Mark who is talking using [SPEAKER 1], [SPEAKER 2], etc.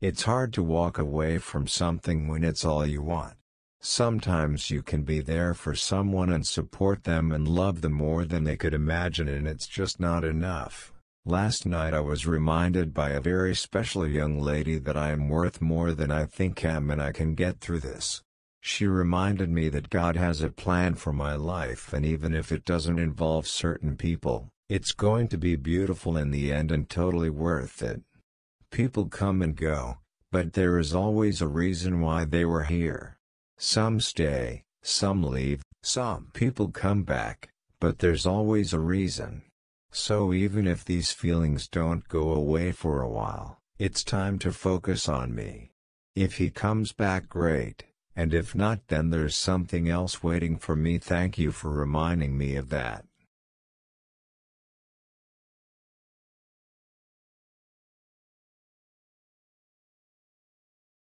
[SPEAKER 1] It's hard to walk away from something when it's all you want. Sometimes you can be there for someone and support them and love them more than they could imagine and it's just not enough. Last night I was reminded by a very special young lady that I am worth more than I think I am and I can get through this. She reminded me that God has a plan for my life and even if it doesn't involve certain people, it's going to be beautiful in the end and totally worth it. People come and go, but there is always a reason why they were here. Some stay, some leave, some people come back, but there's always a reason. So even if these feelings don't go away for a while, it's time to focus on me. If he comes back great, and if not then there's something else waiting for me thank you for reminding me of that.